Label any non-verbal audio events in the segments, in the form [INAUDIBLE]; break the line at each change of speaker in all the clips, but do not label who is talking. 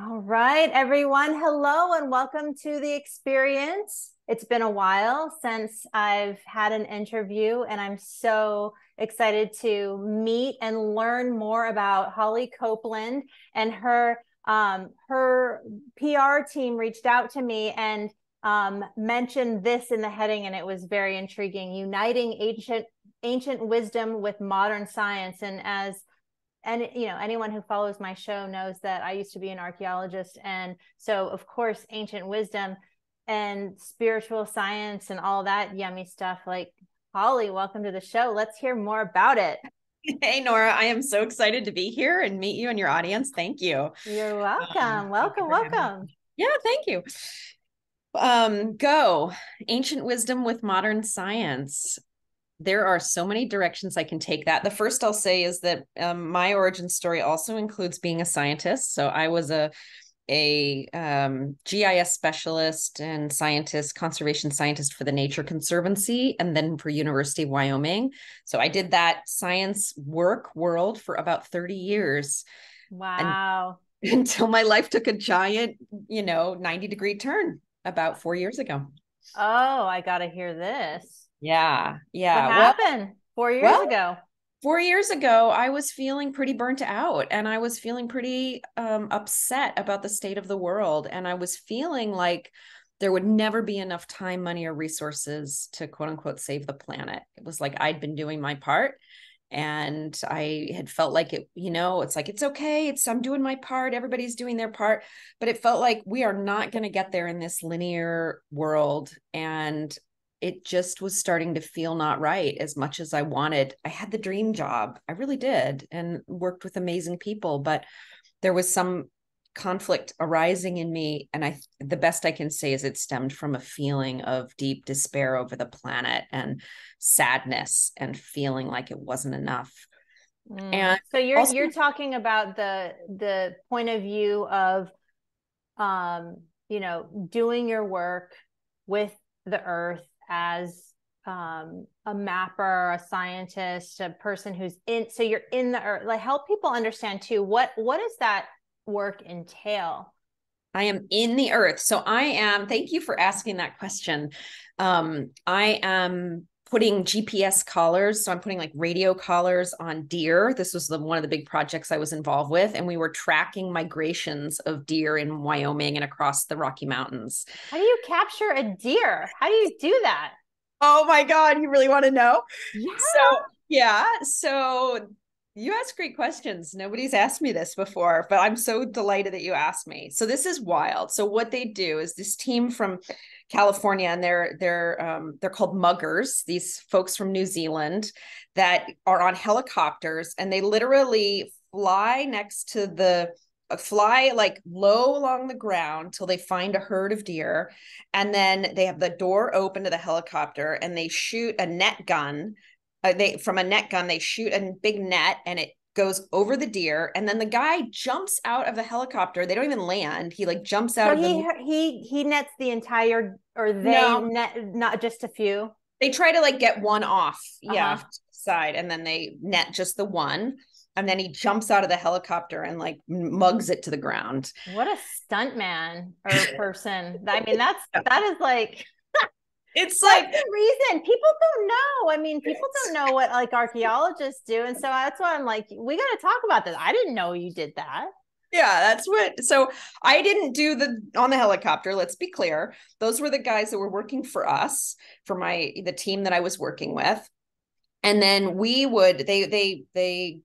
All right, everyone. Hello and welcome to the experience. It's been a while since I've had an interview, and I'm so excited to meet and learn more about Holly Copeland and her um, her PR team reached out to me and um, mentioned this in the heading, and it was very intriguing. Uniting ancient ancient wisdom with modern science, and as and you know anyone who follows my show knows that i used to be an archaeologist. And so of course ancient wisdom and spiritual science and all that yummy stuff like holly welcome to the show. Let's hear more about it. [LAUGHS]
Hey nora i am so excited to be here and meet you and your audience. Thank you.
You're welcome. um, welcome welcome.
Yeah thank you. Um go. Ancient wisdom with modern science there are so many directions I can take that. The first I'll say is that um, my origin story also includes being a scientist. So I was a a um, GIS specialist and scientist, conservation scientist for the Nature Conservancy, and then for University of Wyoming. So I did that science work world for about thirty years.
Wow!
And, [LAUGHS] until my life took a giant, you know, ninety degree turn about four years ago.
Oh, I got to hear this.
Yeah. Yeah.
What happened well, four years well, ago?
Four years ago, I was feeling pretty burnt out and I was feeling pretty um, upset about the state of the world. And I was feeling like there would never be enough time, money, or resources to quote unquote save the planet. It was like I'd been doing my part and I had felt like it, you know, it's like, it's okay. It's, I'm doing my part. Everybody's doing their part. But it felt like we are not going to get there in this linear world. And it just was starting to feel not right as much as I wanted. I had the dream job. I really did and worked with amazing people, but there was some conflict arising in me and I the best I can say is it stemmed from a feeling of deep despair over the planet and sadness and feeling like it wasn't enough.
Mm. And so you're also, you're talking about the the point of view of um you know doing your work with the earth as um, a mapper, a scientist, a person who's in. So you're in the earth. Like help people understand too. What what does that work entail?
I am in the earth. So I am. Thank you for asking that question. Um, I am putting GPS collars. So I'm putting like radio collars on deer. This was the, one of the big projects I was involved with. And we were tracking migrations of deer in Wyoming and across the Rocky Mountains.
How do you capture a deer? How do you do that?
Oh my God, you really want to know?
Yeah.
So, yeah. So you ask great questions. Nobody's asked me this before, but I'm so delighted that you asked me. So this is wild. So what they do is this team from California, and they're they're um, they're called muggers. These folks from New Zealand that are on helicopters, and they literally fly next to the uh, fly like low along the ground till they find a herd of deer and then they have the door open to the helicopter and they shoot a net gun uh, they from a net gun they shoot a big net and it goes over the deer and then the guy jumps out of the helicopter. They don't even land. He like jumps out
so
of
he,
the
he he nets the entire or they no. net not just a few?
They try to like get one off uh-huh. yeah side and then they net just the one and then he jumps out of the helicopter and like mugs it to the ground.
What a stunt man or [LAUGHS] person. I mean that's that is like
it's like
the reason people don't know. I mean, people don't know what like archaeologists do. And so that's why I'm like, we got to talk about this. I didn't know you did that.
Yeah, that's what. So I didn't do the on the helicopter. Let's be clear. Those were the guys that were working for us, for my the team that I was working with. And then we would they they they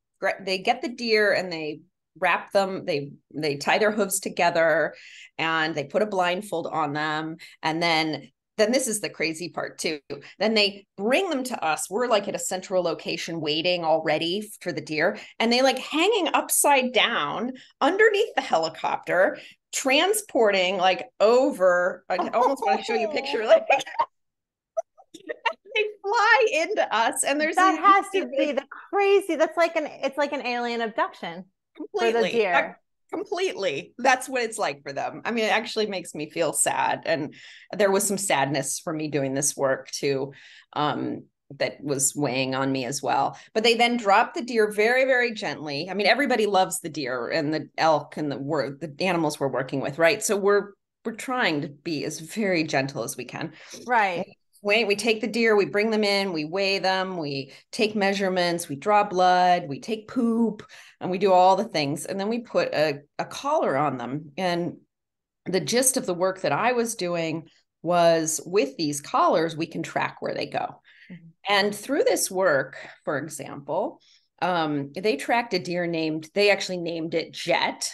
they get the deer and they wrap them they they tie their hooves together and they put a blindfold on them and then then this is the crazy part too. Then they bring them to us. We're like at a central location waiting already for the deer, and they like hanging upside down underneath the helicopter, transporting like over. I [LAUGHS] almost want to show you a picture like [LAUGHS] they fly into us, and there's
that has to be the crazy. That's like an it's like an alien abduction completely. for the deer
completely that's what it's like for them i mean it actually makes me feel sad and there was some sadness for me doing this work too um that was weighing on me as well. But they then dropped the deer very, very gently. I mean, everybody loves the deer and the elk and the word the animals we're working with, right? So we're we're trying to be as very gentle as we can.
Right.
Wait, we take the deer, we bring them in, we weigh them, we take measurements, we draw blood, we take poop, and we do all the things. And then we put a, a collar on them. And the gist of the work that I was doing was with these collars, we can track where they go. Mm-hmm. And through this work, for example, um, they tracked a deer named, they actually named it Jet.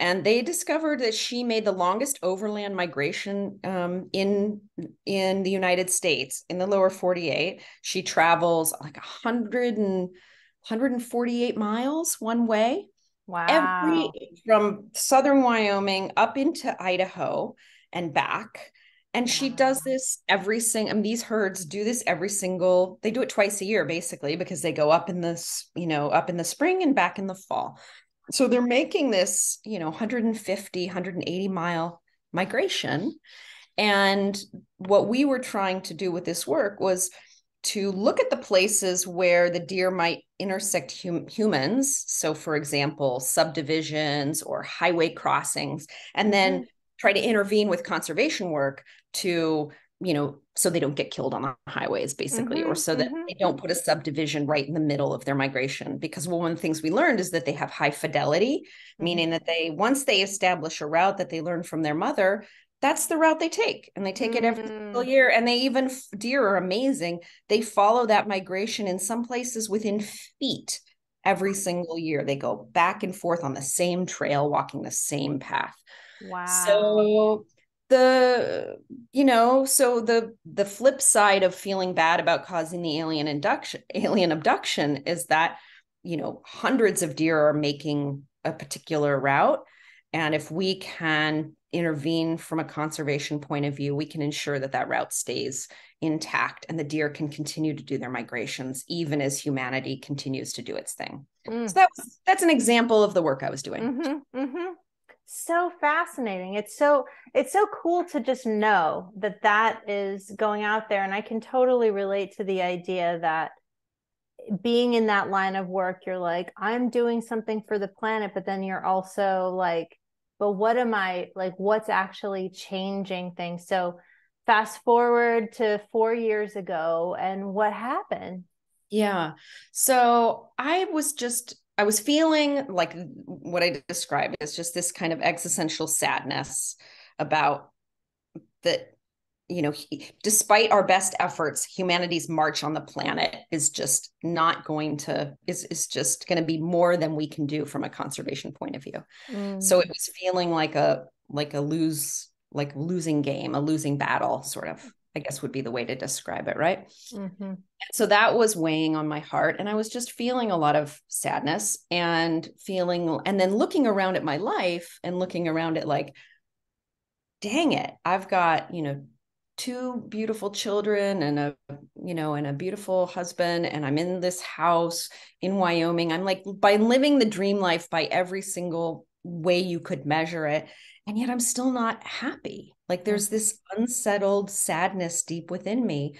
And they discovered that she made the longest overland migration um, in in the United States in the lower 48. She travels like 100 and 148 miles one way.
Wow.
Every from southern Wyoming up into Idaho and back. And she does this every single, and these herds do this every single, they do it twice a year basically, because they go up in this, you know, up in the spring and back in the fall. So they're making this, you know, 150, 180 mile migration. And what we were trying to do with this work was to look at the places where the deer might intersect hum- humans. So, for example, subdivisions or highway crossings, and then mm-hmm. try to intervene with conservation work to you know so they don't get killed on the highways basically mm-hmm, or so that mm-hmm. they don't put a subdivision right in the middle of their migration because well, one of the things we learned is that they have high fidelity mm-hmm. meaning that they once they establish a route that they learn from their mother that's the route they take and they take it every single mm. year and they even deer are amazing they follow that migration in some places within feet every single year they go back and forth on the same trail walking the same path
wow
so the you know so the the flip side of feeling bad about causing the alien induction [LAUGHS] alien abduction is that you know hundreds of deer are making a particular route. And if we can intervene from a conservation point of view we can ensure that that route stays intact and the deer can continue to do their migrations even as humanity continues to do its thing. Mm. so that was that's an example of the work i was doing.
Mm-hmm, mm-hmm so fascinating. It's so it's so cool to just know that that is going out there and i can totally relate to the idea that being in that line of work you're like i'm doing something for the planet but then you're also like but what am i like what's actually changing things? So fast forward to 4 years ago and what happened?
Yeah. So i was just I was feeling like what I described is just this kind of existential sadness about that you know despite our best efforts humanity's march on the planet is just not going to is is just going to be more than we can do from a conservation point of view mm. so it was feeling like a like a lose like losing game a losing battle sort of I guess would be the way to describe it, right? Mm-hmm. So that was weighing on my heart. And I was just feeling a lot of sadness and feeling, and then looking around at my life and looking around at like, dang it, I've got, you know, two beautiful children and a you know and a beautiful husband and i'm in this house in wyoming i'm like by living the dream life by every single way you could measure it and yet i'm still not happy like there's this unsettled sadness deep within me.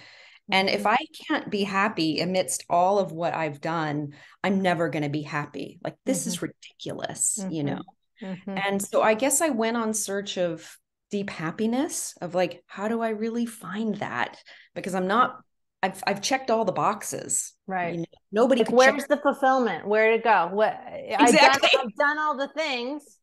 And if mm-hmm. I can't be happy amidst all of what I've done, I'm never going to be happy. Like this mm-hmm. is ridiculous, mm-hmm. you know? Mm-hmm. And so I guess I went on search of deep happiness of like, how do I really find that? Because I'm not, I've, I've checked all the boxes.
Right. You
know, nobody.
Like, where's check- the fulfillment? Where to go? What exactly. I've done, I've done all the things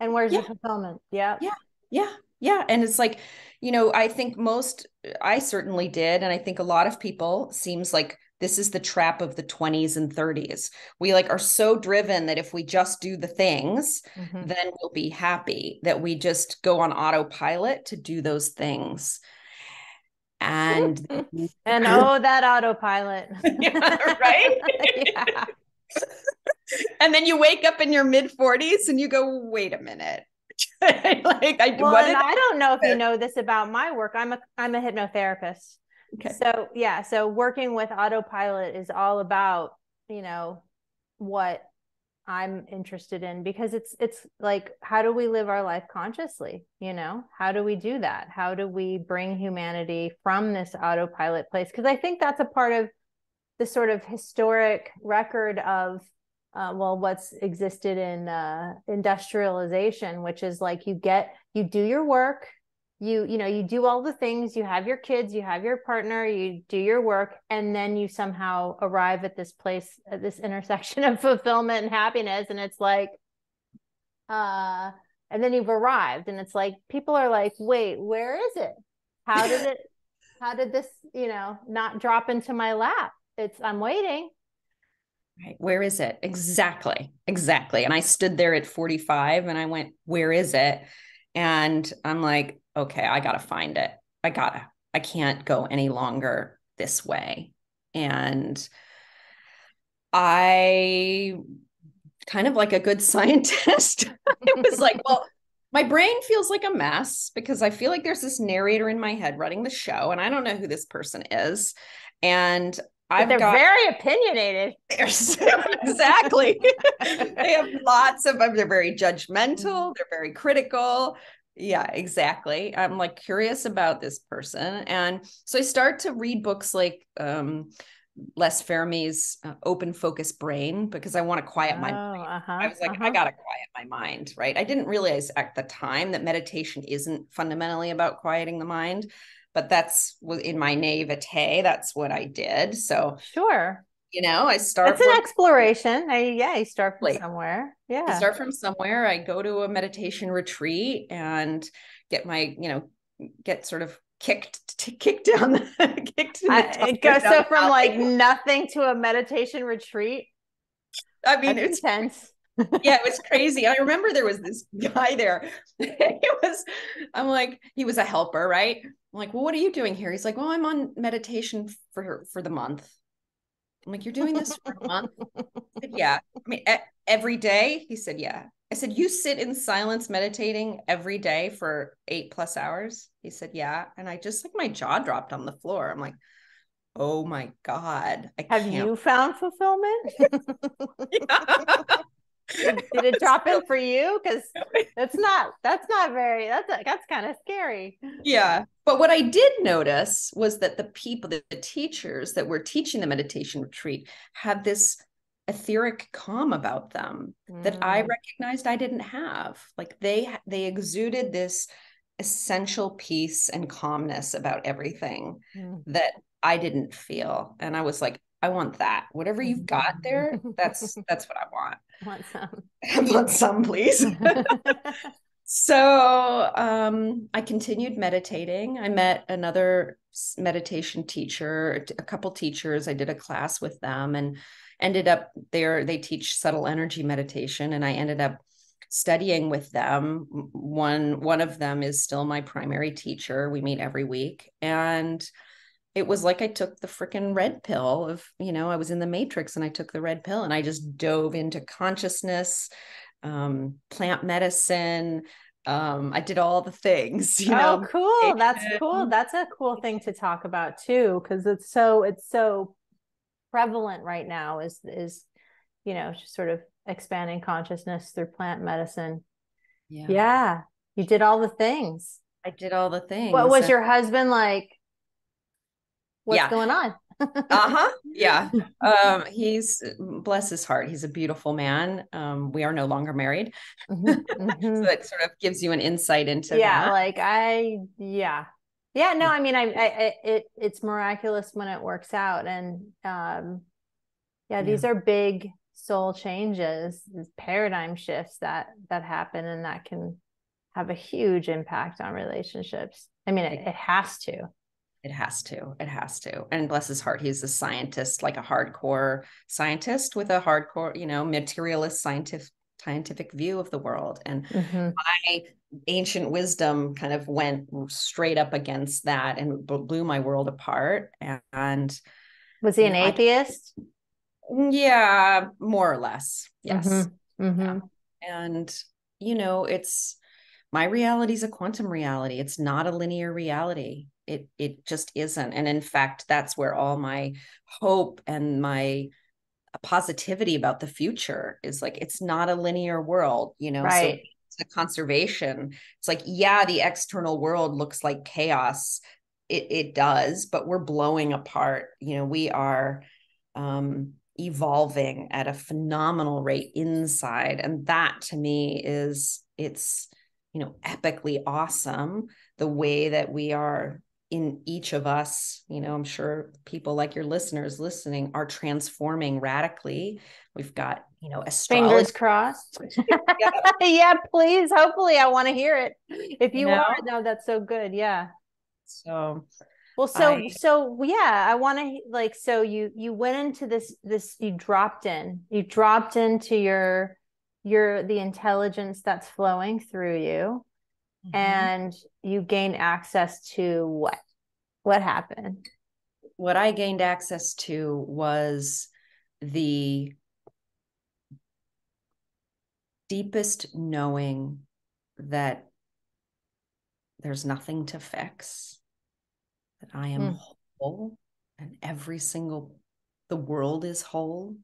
and where's yeah. the fulfillment? Yeah.
Yeah. Yeah. Yeah. And it's like, you know, I think most, I certainly did. And I think a lot of people seems like this is the trap of the 20s and 30s. We like are so driven that if we just do the things, mm-hmm. then we'll be happy, that we just go on autopilot to do those things. And [LAUGHS]
and oh, that autopilot. [LAUGHS]
yeah, right? [LAUGHS] yeah. and then you wake up in your mid 40s and you go, wait a minute
like I, well, and I don't know if you know this about my work. I'm a I'm a hypnotherapist. Okay. So yeah, so working with autopilot is all about, you know, what I'm interested in because it's it's like how do we live our life consciously you know? How do we do that? How do we bring humanity from this autopilot place? Because I think that's a part of the sort of historic record of uh, well what's existed in uh, industrialization which is like you get you do your work you you know you do all the things you have your kids you have your partner you do your work and then you somehow arrive at this place at this [LAUGHS] intersection of fulfillment and happiness and it's like uh and then you've arrived and it's like people are like wait where is it how did it [LAUGHS] how did this you know not drop into my lap it's i'm waiting
Right. Where is it? Exactly. Exactly. And I stood there at 45 and I went, Where is it? And I'm like, okay, I got to find it. I got to, I can't go any longer this way. And I kind of like a good [LAUGHS] scientist, it was like, well, my brain feels like a mess because I feel like there's this narrator in my head running the show and I don't know who this person is. And
I've they're got, very opinionated.
they're [LAUGHS] exactly. [LAUGHS] they have lots of um, they're very judgmental, they're very critical. Yeah, exactly. I'm like curious about this person. And so I start to read books like um Les Fehmi's uh, Open Focus Brain because I want to quiet oh, my mind. Uh-huh, I was like, uh-huh. I got to quiet my mind, right? I didn't realize at the time that meditation isn't fundamentally about quieting the mind but that's in my naivete that's what i did so
sure
you know i start
it's an exploration I, yeah you start from like, somewhere yeah
I start from somewhere i go to a meditation retreat and get my you know get sort of kicked to kicked down the, [LAUGHS] kicked
I, it goes so from like nothing to a meditation retreat
i mean That's it's intense yeah, it was [LAUGHS] crazy. I remember there was this guy there. [LAUGHS] he was, I'm like, he was a helper, right? I'm like, well, what are you doing here? He's like, well, I'm on meditation for for the month. I'm like, you're doing this for a [LAUGHS] month? Said, yeah. I mean, every day. He said, yeah. I said, you sit in silence meditating every day for eight plus hours. He said, yeah. And I just like my jaw dropped on the floor. I'm like, oh my god.
I Have can't. you found fulfillment? [LAUGHS] [LAUGHS] did, it drop in for you because [LAUGHS] that's not that's not very that's that's kind of scary
yeah but what i did notice was that the people the, the teachers that were teaching the meditation retreat had this etheric calm about them mm. that i mm. recognized i didn't have like they they exuded this essential peace and calmness about everything mm. that i didn't feel and i was like I want that. Whatever you've got there, [LAUGHS] that's that's what I want.
I [LAUGHS] want some. [LAUGHS]
I want some, please. so um, I continued meditating. I met another meditation teacher, a couple teachers. I did a class with them and ended up there. They teach subtle energy meditation, and I ended up studying with them. One one of them is still my primary teacher. We meet every week, and it was like I took the freaking red pill of, you know, I was in the matrix and I took the red pill and I just dove into consciousness, um, plant medicine. Um, I did all the things, [LAUGHS] you know.
Oh, cool. That's cool. That's a cool thing to talk about too, because it's so it's so prevalent right now is is you know, just sort of expanding consciousness through plant medicine. Yeah. Yeah. You did all the things.
I did all the things.
What was your husband like? What's yeah. going on [LAUGHS]
uh-huh yeah um he's bless his heart he's a beautiful man um we are no longer married mm-hmm. [LAUGHS] mm-hmm. so it sort of gives you an insight into
yeah
that.
like i yeah yeah no i mean I, I it it's miraculous when it works out and um yeah, yeah. these are big soul changes these paradigm shifts that that happen and that can have a huge impact on relationships i mean it, it has to
it has to. It has to. And bless his heart, he's a scientist, like a hardcore scientist with a hardcore, you know, materialist scientific scientific view of the world. And mm-hmm. my ancient wisdom kind of went straight up against that and blew my world apart. And
was he an know, atheist?
I, yeah, more or less. Yes. Mm-hmm. Mm-hmm. Yeah. And you know, it's my reality is a quantum reality. It's not a linear reality. It it just isn't. And in fact that's where all my hope and my positivity about the future is like it's not a linear world you know?
Right.
so the conservation. It's like yeah the external world looks like chaos. It, it does but we're blowing apart. You know we are um evolving at a phenomenal rate inside. And that to me is it's you know epically awesome the way that we are in each of us you know i'm sure people like your listeners listening are transforming radically we've got you know astrology.
fingers crossed [LAUGHS] yeah. [LAUGHS] yeah. please hopefully i want to hear it if you, are no that's so good yeah
so
well so I, so yeah i want to like so you you went into this this you dropped in you dropped into your your the intelligence that's flowing through you mm-hmm. and you gain access to what what happened
what i gained access to was the deepest knowing that there's nothing to fix that i am mm. whole and every single the world is whole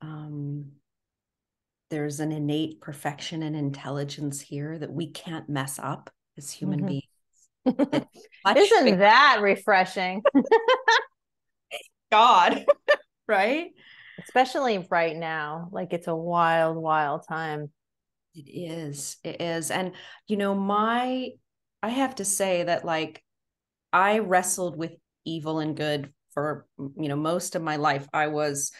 um there's an innate perfection and intelligence here that we can't mess up as human mm-hmm. beings. [LAUGHS] [LAUGHS]
Isn't that refreshing? [LAUGHS]
God, right?
Especially right now. Like it's a wild, wild time.
It is. It is. And, you know, my, I have to say that, like, I wrestled with evil and good for, you know, most of my life. I was,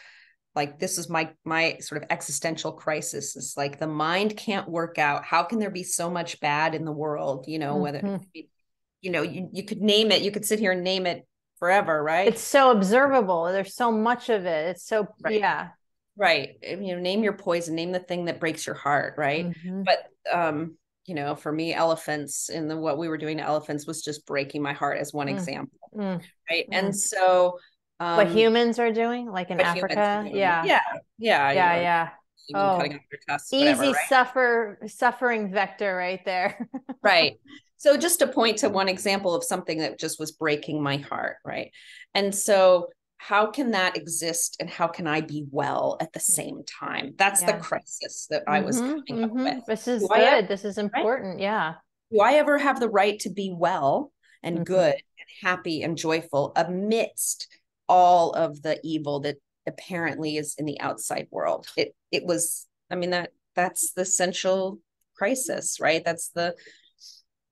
like this is my my sort of existential crisis it's like the mind can't work out how can there be so much bad in the world you know mm-hmm. whether you know you, you could name it you could sit here and name it forever right
it's so observable there's so much of it it's so right. yeah
right you know name your poison name the thing that breaks your heart right mm-hmm. but um you know for me elephants and the what we were doing to elephants was just breaking my heart as one mm. example mm. right and mm. so
um, what humans are doing, like in Africa.
Yeah. Yeah.
Yeah. Yeah. Yeah. Oh, cutting off their tusks, easy whatever, right? suffer suffering vector right there. [LAUGHS]
right. So just to point to one example of something that just was breaking my heart, right? And so how can that exist and how can I be well at the mm. same time? That's yeah. the crisis that I was mm-hmm, coming mm-hmm. up with.
This is Do good. This is important. Right? Yeah.
Do I ever have the right to be well and mm-hmm. good and happy and joyful amidst all of the evil that apparently is in the outside world. It it was, I mean, that that's the central crisis, right? That's the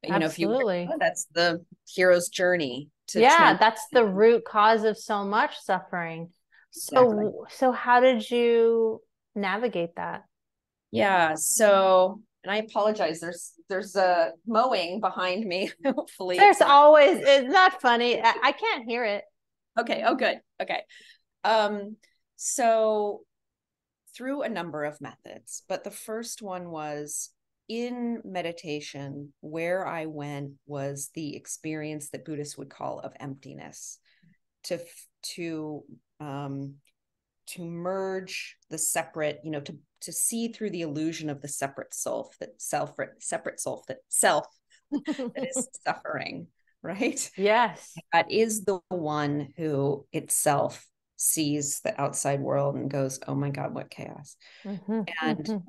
you Absolutely. know, if you that's the hero's journey
to yeah, that's the root cause of so much suffering. So exactly. so how did you navigate that?
Yeah, so and I apologize. There's there's a mowing behind me. [LAUGHS] Hopefully,
there's always it's not funny. I, I can't hear it.
Okay. Oh, good. Okay. Um, so through a number of methods, but the first one was in meditation, where I went was the experience that Buddhists would call of emptiness, to to um, to merge the separate, you know, to to see through the illusion of the separate self, that self separate self that self [LAUGHS] that is suffering, [LAUGHS] right?
Yes.
That is the one who itself sees the outside world and goes, oh my God, what chaos. Mm-hmm. And, mm-hmm.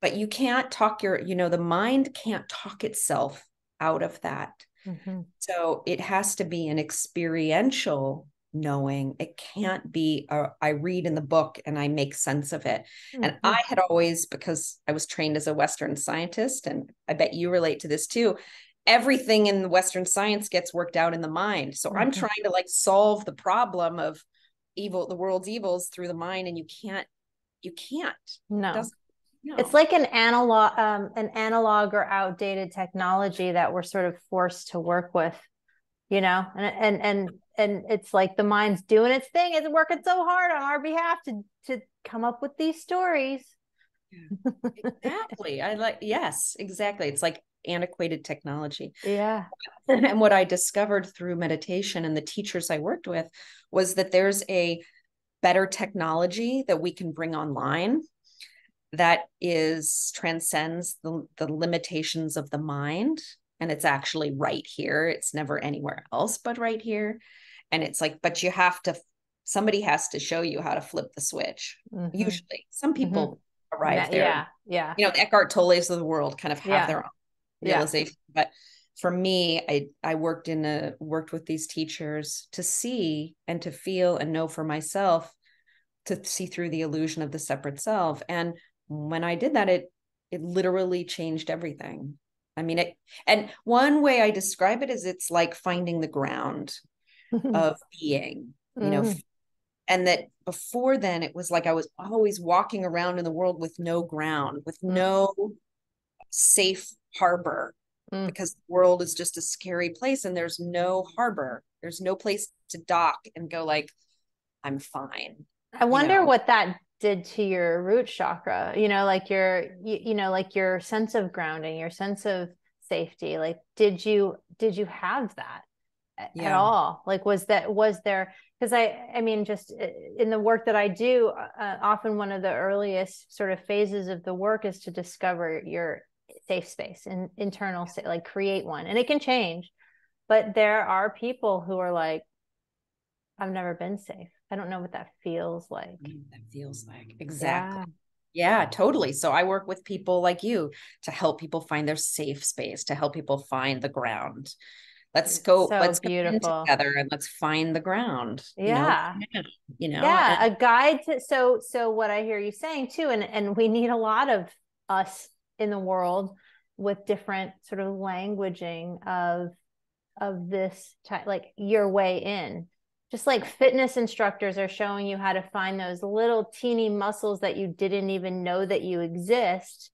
but you can't talk your, you know, the mind can't talk itself out of that. Mm-hmm. So it has to be an experiential knowing. It can't be, a, I read in the book and I make sense of it. And mm-hmm. I had always, because I was trained as a Western scientist, and I bet you relate to this too, everything in Western science gets worked out in the mind. So mm-hmm. I'm trying to like solve the problem of evil, the world's evils through the mind, and you can't, you can't.
No. It no. It's like an analog, um, an analog or outdated technology that we're sort of forced to work with, you know, and and and and it's like the mind's doing its thing. It's working so hard on our behalf to to come up with these stories.
exactly. I like yes, exactly. It's like antiquated technology.
Yeah. [LAUGHS]
And what I discovered through meditation and the teachers I worked with was that there's a better technology that we can bring online that is transcends the, the limitations of the mind and it's actually right here it's never anywhere else but right here and it's like but you have to somebody has to show you how to flip the switch. Mm-hmm. Usually, some people mm-hmm. arrive
yeah,
there.
Yeah, yeah.
You know, the Eckhart Tolle's of the world kind of have yeah. their own realization, yeah. but for me i i worked in a worked with these teachers to see and to feel and know for myself to see through the illusion of the separate self and when i did that it it literally changed everything i mean it and one way i describe it is it's like finding the ground [LAUGHS] of being you know mm. and that before then it was like i was always walking around in the world with no ground with mm. no safe harbor mm. because the world is just a scary place and there's no harbor there's no place to dock and go like i'm fine
i wonder you know? what that did to your root chakra you know like your you, you know like your sense of grounding your sense of safety like did you did you have that yeah. at all like was that was there because i i mean just uh, in the work that i do uh, often one of the earliest sort of phases of the work is to discover your safe space and internal like create one and it can change but there are people who are like i've never been safe. I don't know what that feels like.
That feels like. Exactly. Yeah. yeah totally. So i work with people like you to help people find their safe space to help people find the ground. Let's go so let's beautiful. go together and let's find the ground
yeah.
You know, you know?
yeah and- a guide to so so what i hear you saying too and and we need a lot of us in the world with different sort of languaging of of this type like your way in. Just like fitness instructors are showing you how to find those little teeny muscles that you didn't even know that you exist.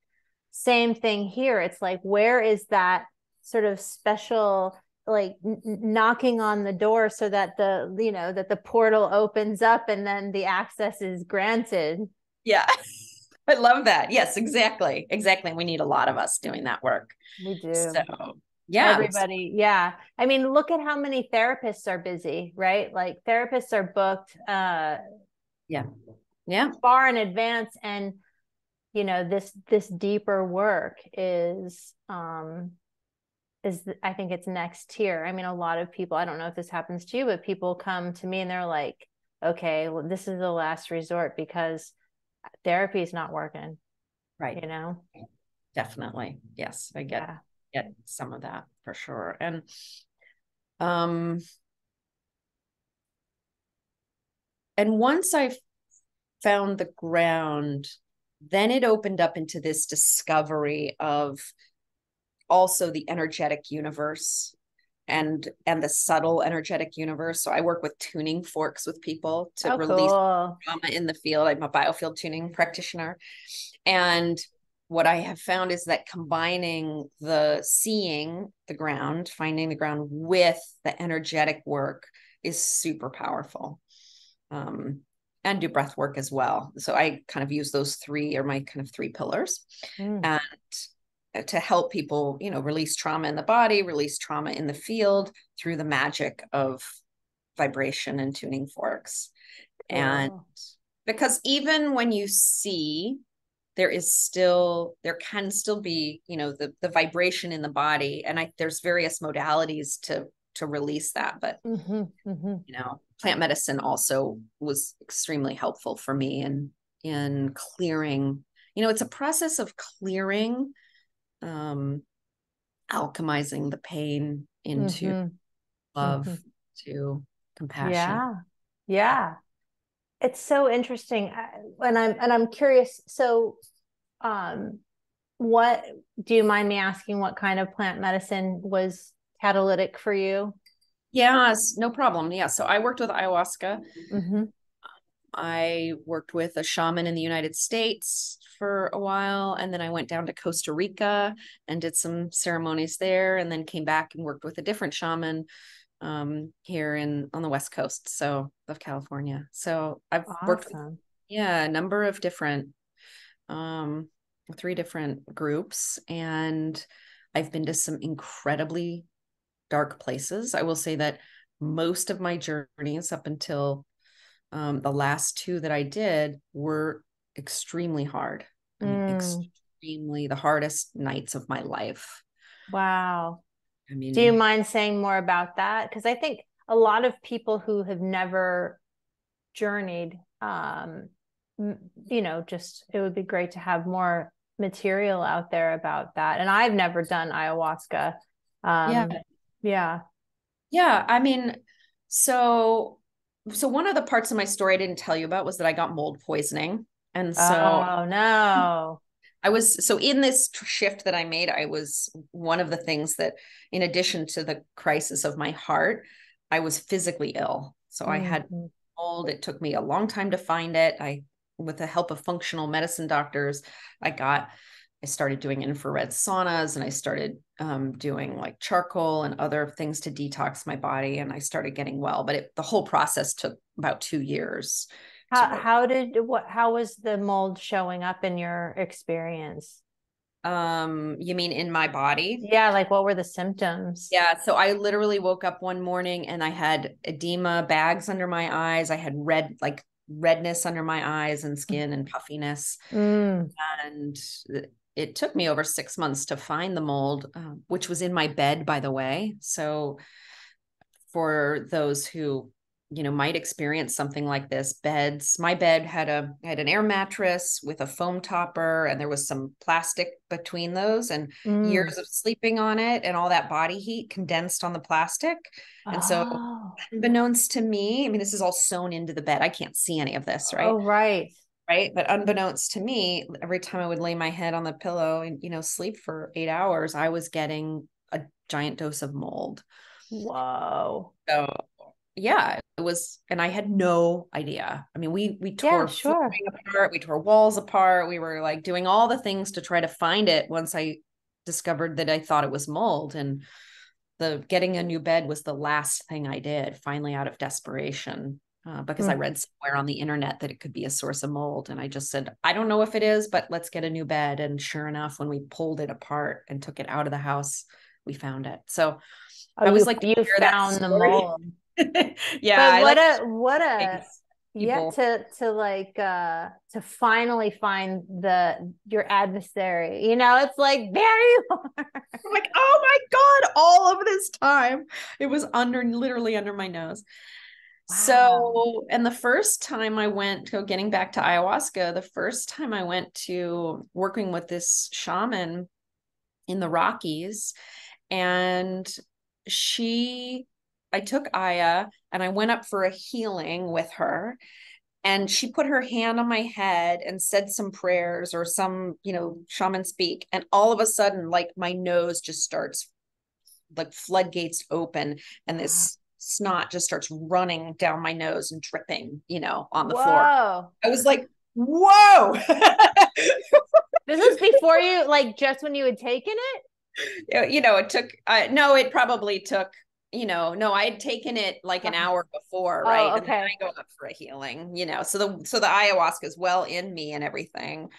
Same thing here. It's like where is that sort of special like n- knocking on the door so that the you know that the portal opens up and then the access is granted?
Yeah [LAUGHS] I love that. Yes, exactly. Exactly. We need a lot of us doing that work.
We do.
So, yeah.
Everybody. Yeah. I mean, look at how many therapists are busy, right? Like therapists are booked uh
yeah. Yeah.
far in advance and you know, this this deeper work is um is I think it's next tier. I mean, a lot of people, I don't know if this happens to you, but people come to me and they're like, okay, well, this is the last resort because therapy is not working
right.
you know?
Definitely. Yes i get yeah. get some of that for sure. And um and once i found the ground then it opened up into this discovery of also the energetic universe and and the subtle energetic universe. So I work with tuning forks with people to oh, release cool. trauma in the field. I'm a biofield tuning practitioner. And what I have found is that combining the seeing the ground, finding the ground with the energetic work is super powerful. Um, and do breath work as well. So I kind of use those three are my kind of three pillars. Mm. And to help people you know release trauma in the body release trauma in the field through the magic of vibration and tuning forks and because even when you see there is still there can still be you know the the vibration in the body and i there's various modalities to to release that but mm-hmm, mm-hmm. you know plant medicine also was extremely helpful for me in in clearing you know it's a process of clearing um, alchemizing the pain into mm-hmm. love, mm-hmm. to compassion.
Yeah, yeah. It's so interesting, and I'm and I'm curious. So, um, what do you mind me asking? What kind of plant medicine was catalytic for you?
Yes, no problem. Yeah, so I worked with ayahuasca. Mm-hmm. I worked with a shaman in the United States for a while. And then I went down to Costa Rica and did some ceremonies there and then came back and worked with a different shaman um, here in on the West Coast, so of California. So I've awesome. worked with, yeah, a number of different um three different groups and I've been to some incredibly dark places. I will say that most of my journeys up until um, the last two that I did were extremely hard, mm. extremely the hardest nights of my life.
Wow. I mean, do you mind saying more about that? Because I think a lot of people who have never journeyed um you know just it would be great to have more material out there about that and i've never done ayahuasca um yeah yeah
yeah i mean so so one of the parts of my story i didn't tell you about was that i got mold poisoning and so
oh no
I was so in this shift that I made, I was one of the things that, in addition to the crisis of my heart, I was physically ill. So mm-hmm. I had mm-hmm. mold. It took me a long time to find it. I, with the help of functional medicine doctors, I got I started doing infrared saunas and I started um, doing like charcoal and other things to detox my body. And I started getting well, but it, the whole process took about two years.
How, how did what, how was the mold showing up in your experience?
Um, you mean in my body?
Yeah. Like what were the symptoms?
Yeah. So I literally woke up one morning and I had edema, bags under my eyes. I had red, like redness under my eyes and skin and puffiness. Mm. And it took me over six months to find the mold, uh, which was in my bed, by the way. So, for those who you know might experience something like this beds my bed had a had an air mattress with a foam topper and there was some plastic between those and mm. years of sleeping on it and all that body heat condensed on the plastic. And oh. so unbeknownst to me i mean this is all sewn into the bed. I can't see any of this right?
Oh right.
Right? But unbeknownst to me every time i would lay my head on the pillow and you know sleep for eight hours i was getting a giant dose of mold.
Whoa.
So yeah it was and i had no idea i mean we we tore yeah, sure. apart we tore walls apart we were like doing all the things to try to find it once i discovered that i thought it was mold and the getting a new bed was the last thing i did finally out of desperation uh, because mm. I read somewhere on the internet that it could be a source of mold. And I just said, I don't know if it is, but let's get a new bed. And sure enough, when we pulled it apart and took it out of the house, we found it. So
oh, I was you, like, you found the mold. [LAUGHS]
yeah.
But what like a, what a, yeah to to like uh to finally find the your adversary you know it's like there you [LAUGHS] are.
I'm like oh my god all of this time. It was under literally under my nose. So, and the first time I went to getting back to ayahuasca, the first time I went to working with this shaman in the Rockies, and she, I took Aya and I went up for a healing with her. And she put her hand on my head and said some prayers or some, you know, shaman speak. And all of a sudden, like my nose just starts like floodgates open and this snot just starts running down my nose and dripping, you know, on the whoa. floor. I was like, whoa. [LAUGHS]
this is before you, like, just when you had taken
it? [LAUGHS] You know, it took, uh, no, it probably took, you know, no, I had taken it like an hour before, right?
Oh, okay.
And I go up for a healing, you know, so the, so the ayahuasca is well in me and everything.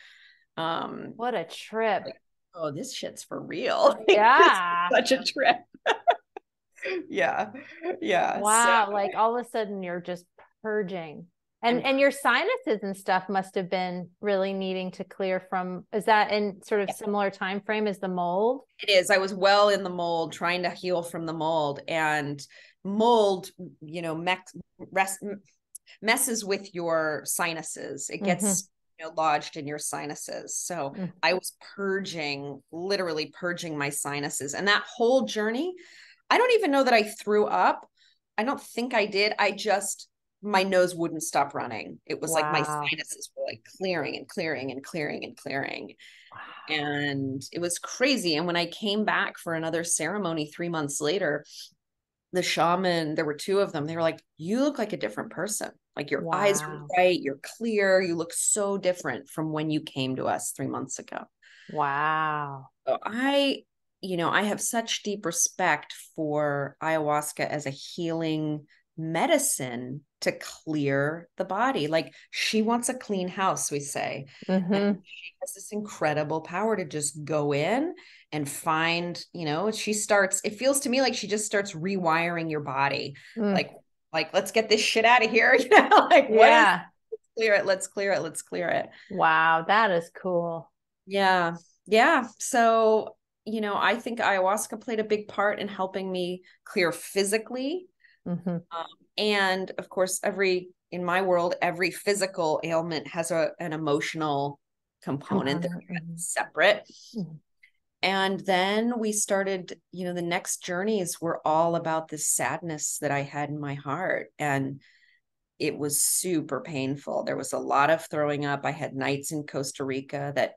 Um,
what a trip.
Like, oh, this shit's for real. [LAUGHS]
Yeah.
such a trip [LAUGHS] yeah yeah
wow so. like all of a sudden you're just purging and and your sinuses and stuff must have been really needing to clear from is that in sort of similar time frame as the mold
it is i was well in the mold trying to heal from the mold and mold you know rest, messes with your sinuses it gets mm-hmm. you know, lodged in your sinuses so mm-hmm. i was purging literally purging my sinuses and that whole journey I don't even know that I threw up. I don't think I did. I just my nose wouldn't stop running. It was wow. like my sinuses were like clearing and clearing and clearing and clearing. Wow. And it was crazy. And when I came back for another ceremony 3 months later, the shaman, there were two of them. They were like, "You look like a different person. Like your wow. eyes are bright, you're clear, you look so different from when you came to us 3 months ago."
Wow.
So I you know, I have such deep respect for ayahuasca as a healing medicine to clear the body. Like she wants a clean house, we say. Mm-hmm. she has this incredible power to just go in and find, you know, she starts, it feels to me like she just starts rewiring your body. Mm. Like, like, let's get this shit out of here. [LAUGHS] You know, like, yeah. clear it. Let's clear it. Let's clear it.
Wow. That is cool.
Yeah. Yeah. So you know, I think ayahuasca played a big part in helping me clear physically. Mm-hmm. Um, and of course, every in my world every physical ailment has a an emotional component that's
mhm.
separate
Mhm.
and then we started you know the next journeys were all about this sadness that i had in my heart and it was super painful there was a lot of throwing up i had nights in costa rica that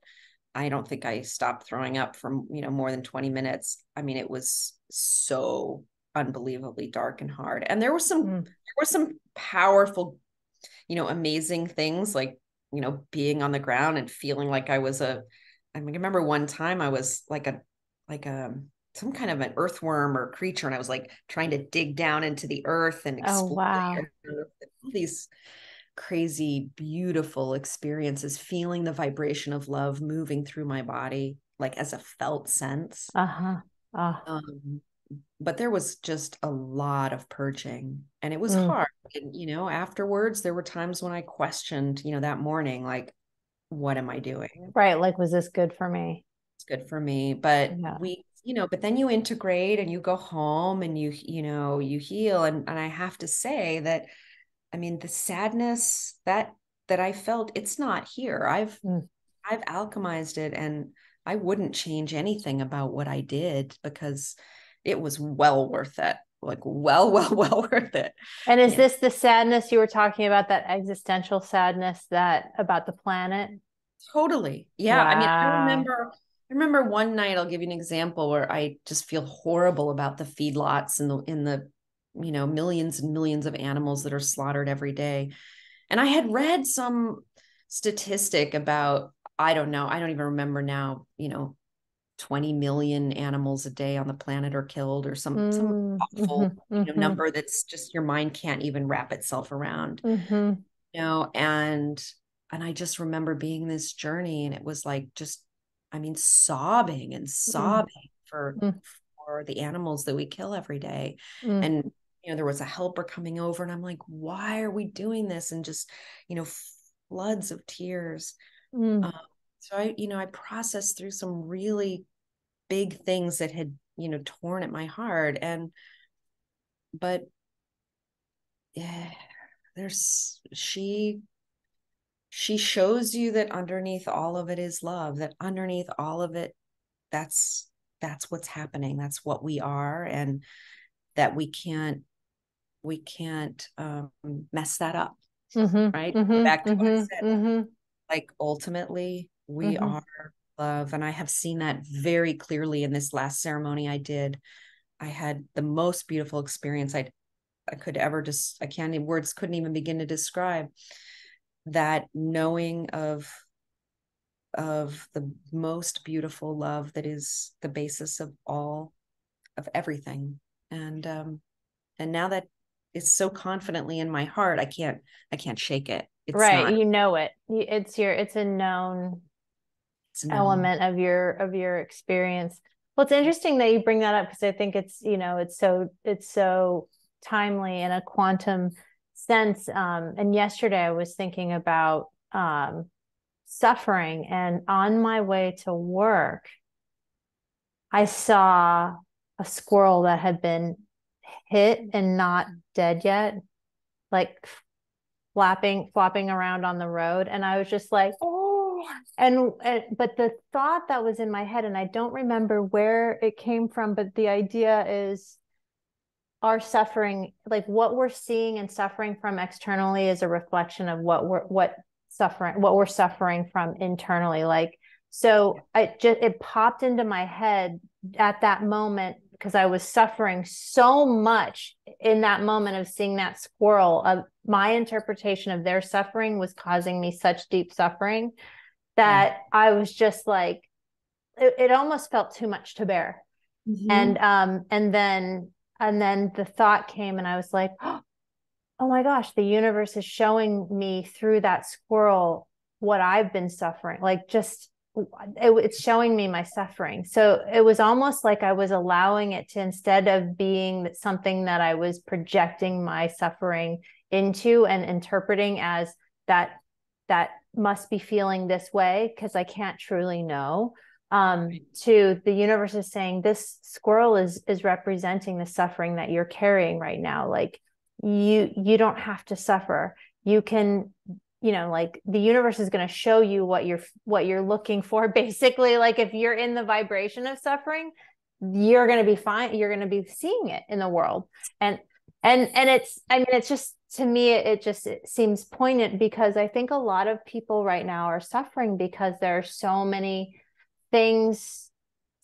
i don't think i stopped throwing up for you know more than 20 minutes i mean it was so unbelievably dark and hard and there were some
Mm.
there were some powerful you know amazing things like you know being on the ground and feeling like i was a i mean i remember one time i was like a like a some kind of an earthworm or creature and i was like trying to dig down into the earth and
Oh, wow.
the all these crazy beautiful experiences feeling the vibration of love moving through my body like as a felt sense
Uh-huh. Uh,
um, but there was just a lot of purging and it was
Mm.
hard and you know afterwards there were times when i questioned you know that morning like what am i doing
right. Like, was this good for me?
it's good for me but
Yeah.
we you know but then you integrate and you go home and you you know you heal and and i have to say that i mean the sadness that that i felt it's not here i've
Mm.
i've alchemized it and i wouldn't change anything about what i did because it was well worth it like well [LAUGHS] well well worth it
And is
Yeah.
this the sadness you were talking about, that existential sadness that about the planet?
Totally. Yeah. I mean, I remember I remember one night, I'll give you an example where I just feel horrible about the feedlots and the in the, you know, millions and millions of animals that are slaughtered every day. And I had read some statistic about, I don't know, I don't even remember now, you know, 20 million animals a day on the planet are killed or some some
Mm,
awful
mhm,
you know,
mhm,
number that's just your mind can't even wrap itself around
mhm.
you know and and i just remember being this journey and it was like just i mean sobbing and sobbing for
Mm.
for the animals that we kill every day
Mm.
and you know there was a helper coming over and i'm like why are we doing this and just you know floods of tears
Mm.
um, so i you know i processed through some really big things that had you know torn at my heart and but yeah there's she she shows you that underneath all of it is love that underneath all of it that's that's what's happening that's what we are and that we can't we can't um, mess that up
Mhm,
right?
Mhm,
back to what i
mhm,
said
mhm.
like ultimately we
Mhm.
are love and i have seen that very clearly in this last ceremony i did i had the most beautiful experience i i could ever just i can't even words couldn't even begin to describe that knowing of of the most beautiful love that is the basis of all of everything and um and now that it's so confidently in my heart i can't i can't shake it it's
right.
not
You know it. It's your it's a known element of your of your experience. Well, it's interesting that you bring that up because I think it's you know it's so it's so timely in a quantum sense. Um, and yesterday I was thinking about um, suffering, and on my way to work, I saw a squirrel that had been hit and not dead yet, like flapping flopping around on the road, and I was just like, oh, and, and but the thought that was in my head, and I don't remember where it came from, but the idea is our suffering, like what we're seeing and suffering from externally, is a reflection of what we're what suffering what we're suffering from internally. Like so, I just it popped into my head at that moment because I was suffering so much in that moment of seeing that squirrel. Of my interpretation of their suffering was causing me such deep suffering that I was just like, it, it almost felt too much to bear.
Mhm.
And um, and then and then the thought came, and I was like, [GASPS] oh my gosh, the universe is showing me through that squirrel what I've been suffering. Like just it, it's showing me my suffering. So it was almost like I was allowing it to instead of being something that I was projecting my suffering into and interpreting as that that must be feeling this way because I can't truly know. Um,
Right.
to the universe is saying this squirrel is is representing the suffering that you're carrying right now. Like you you don't have to suffer you can you know like the universe is going to show you what you're what you're looking for [LAUGHS] basically like if you're in the vibration of suffering you're going to be fine you're going to be seeing it in the world and and and it's i mean it's just to me it, just it seems poignant because i think a lot of people right now are suffering because there are so many things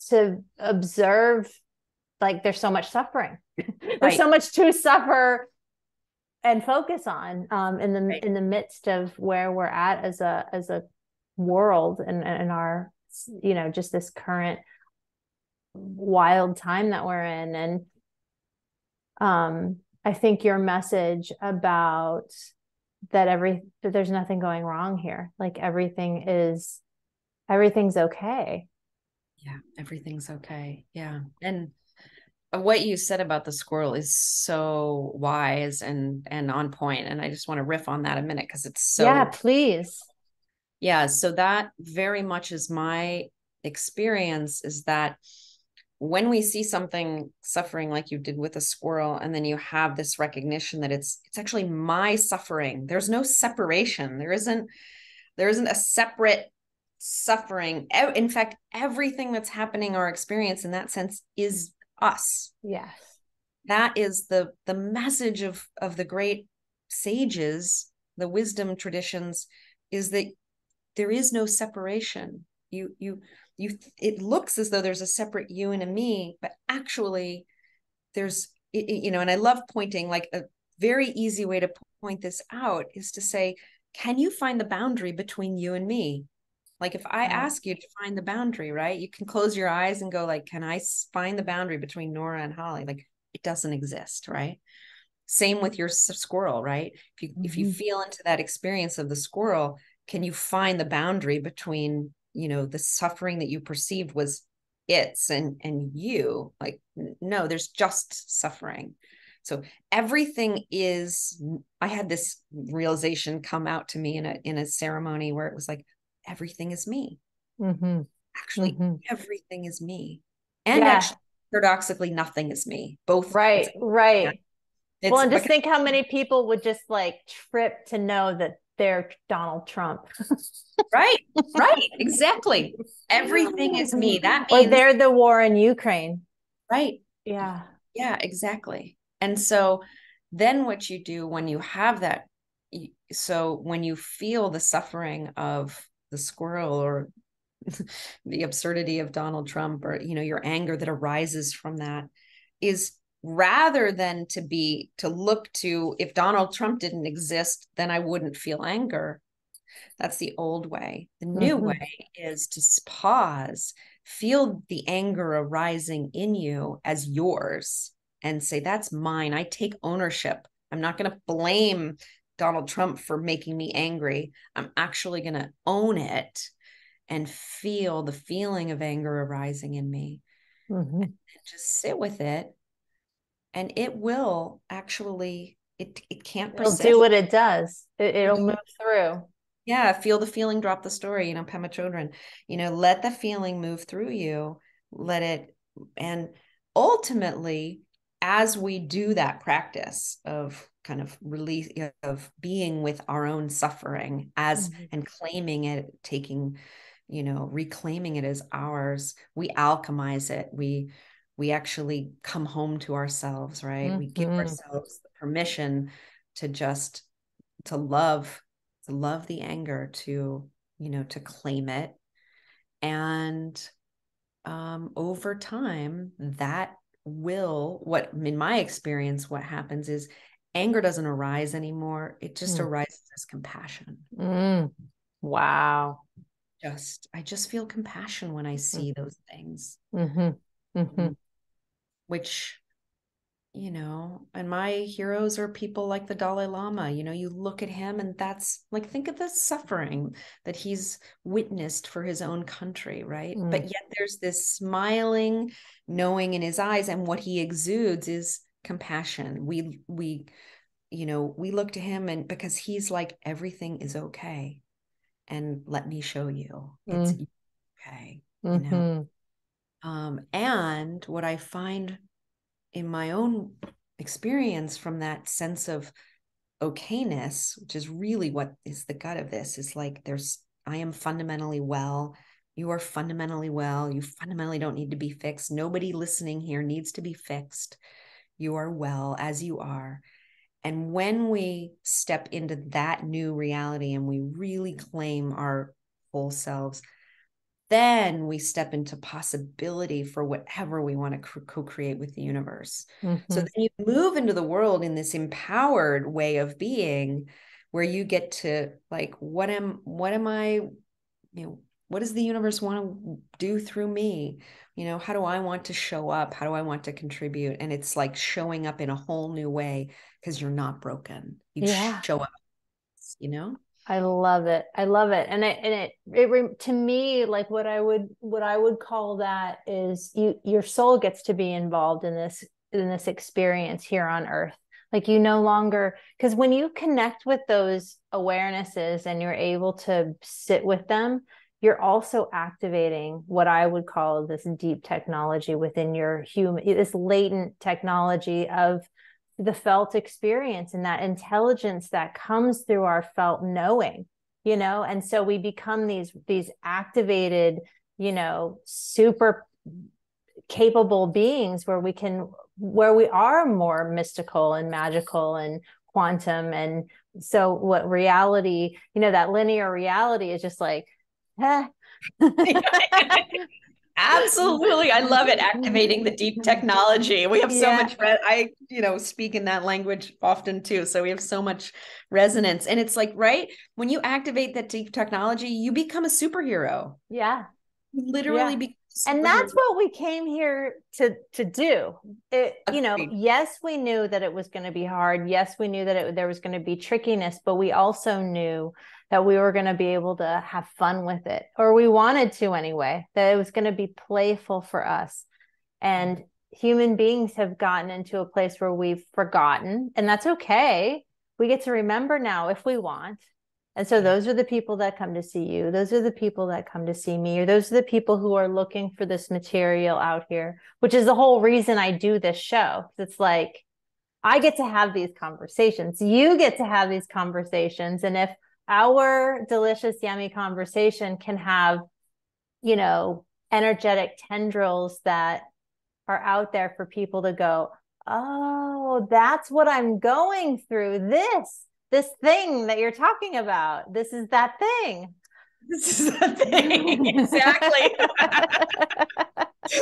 to observe like there's so much suffering [LAUGHS] there's right. so much to suffer and focus on um, in the right. in the midst of where we're at as a as a world and in our you know just this current wild time that we're in and um i think your message about that every that there's nothing going wrong here like everything is everything's okay.
Yeah everything's okay. Yeah. And what you said about the squirrel is so wise and and on point and i just want to riff on that a minute because it's so
yeah please.
Yeah so that very much is my experience is that when we see something suffering like you did with a squirrel and then you have this recognition that it's it's actually my suffering. There's no separation. There isn't there isn't a separate suffering. In fact everything that's happening our experience in that sense is us.
Yes.
That is the the message of of the great sages the wisdom traditions is that there is no separation. You you you it looks as though there's a separate you and a me but actually there's you know and i love pointing like a very easy way to point this out is to say can you find the boundary between you and me like if I ask you to find the boundary, right? You can close your eyes and go like, can I find the boundary between Nora and Holly? Like it doesn't exist, right? Same with your squirrel, right? If you mm-hmm. if you mm-hmm. feel into that experience of the squirrel, can you find the boundary between, you know, the suffering that you perceived was its and and you? Like no, there's just suffering. So everything is I had this realization come out to me in a in a ceremony where it was like everything is me. Mm-hmm. Actually, mm-hmm. everything is me. And yeah. actually, paradoxically, nothing is me. Both.
Right, right. Yeah. well, and just think how [LAUGHS] many people would just like trip to know that they're Donald Trump. [LAUGHS]
right, right, exactly. Everything is me. That means,
or they're the war in Ukraine.
Right.
Yeah.
Yeah, exactly. And so then what you do when you have that so when you feel the suffering of the squirrel or [LAUGHS] the absurdity of Donald Trump or you know your anger that arises from that is rather than to be to look to if Donald Trump didn't exist then I wouldn't feel anger that's the old way the new mm-hmm. way is to pause feel the anger arising in you as yours and say that's mine I take ownership I'm not going to blame Donald Trump for making me angry. I'm actually going to own it and feel the feeling of anger arising in me. Mm-hmm. just sit with it. And it will actually, it, it can't
It'll do what it does. It, will move through.
Yeah. Feel the feeling, drop the story, you know, Pema Chodron, you know, let the feeling move through you. Let it, and ultimately, as we do that practice of kind of release of being with our own suffering as mm-hmm. and claiming it taking you know reclaiming it as ours we alchemize it we we actually come home to ourselves right mm-hmm. we give mm-hmm. ourselves the permission to just to love to love the anger to you know to claim it and um over time that will what in my experience what happens is anger doesn't arise anymore. It just mm. arises as compassion.
Mm. Wow.
Just, I just feel compassion when I see mm. those things.
Mm-hmm. Mm-hmm.
Which, you know, and my heroes are people like the Dalai Lama. You know, you look at him and that's like, think of the suffering that he's witnessed for his own country, right? Mm. But yet there's this smiling, knowing in his eyes, and what he exudes is compassion we we you know we look to him and because he's like everything is okay and let me show you it's mm. okay mm-hmm. you know um and what i find in my own experience from that sense of okayness, which is really what is the gut of this, is like there's I am fundamentally well. You are fundamentally well. You fundamentally don't need to be fixed. Nobody listening here needs to be fixed. You are well as you are. And when we step into that new reality and we really claim our whole selves, then we step into possibility for whatever we want to co-create with the universe. Mm-hmm. so then you move into the world in this empowered way of being where you get to like what am what am i you know what does the universe want to do through me? You know how do i want to show up? How do i want to contribute? And it's like showing up in a whole new way because you're not broken. You yeah. show up you know
I love it. I love it. And it, and it, it, to me, like what I would, what I would call that is you, your soul gets to be involved in this, in this experience here on earth. Like you no longer, because when you connect with those awarenesses and you're able to sit with them, you're also activating what I would call this deep technology within your human, this latent technology of the felt experience and that intelligence that comes through our felt knowing you know and so we become these these activated you know super capable beings where we can where we are more mystical and magical and quantum and so what reality you know that linear reality is just like eh. [LAUGHS] [LAUGHS] [LAUGHS]
Absolutely. I love it. Activating the deep mm-hmm. technology. We have so yeah. much, re- I, you know, speak in that language often too. So we have so much resonance. And it's like, right? When you activate that deep technology, you become a superhero.
Yeah.
literally yeah.
and that's what we came here to to do it, you know yes we knew that it was going to be hard yes we knew that it, there was going to be trickiness but we also knew that we were going to be able to have fun with it, or we wanted to anyway, that it was going to be playful for us. And human beings have gotten into a place where we've forgotten, and that's okay. We get to remember now if we want. And so those are the people that come to see you. Those are the people that come to see me, or those are the people who are looking for this material out here, which is the whole reason I do this show. It's like I get to have these conversations. You get to have these conversations. And if our delicious, yummy conversation can have, you know, energetic tendrils that are out there for people to go, oh, that's what I'm going through. This, this thing that you're talking about. This is that thing.
This is that thing. [LAUGHS] exactly. [LAUGHS]